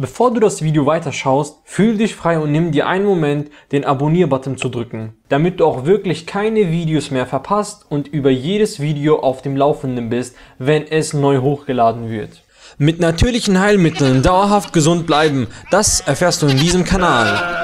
Bevor du das Video weiterschaust, fühl dich frei und nimm dir einen Moment, den Abonnier-Button zu drücken, damit du auch wirklich keine Videos mehr verpasst und über jedes Video auf dem Laufenden bist, wenn es neu hochgeladen wird. Mit natürlichen Heilmitteln dauerhaft gesund bleiben, das erfährst du in diesem Kanal.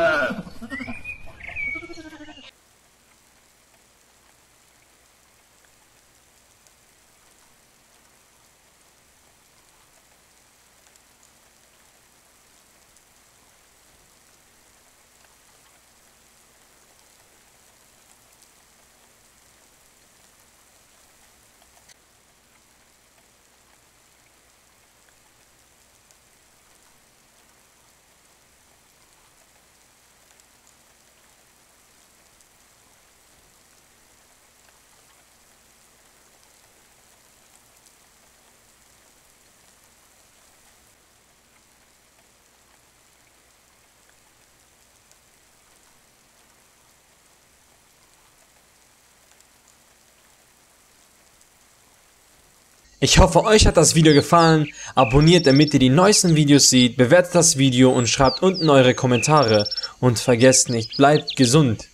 Ich hoffe euch hat das Video gefallen, abonniert damit ihr die neuesten Videos seht, bewertet das Video und schreibt unten eure Kommentare. Und vergesst nicht, bleibt gesund.